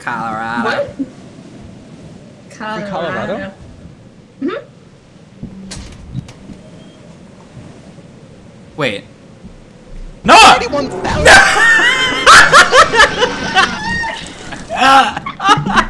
Colorado. What? Colorado. Colorado? Mhm. Wait. No! 31,000! Ah!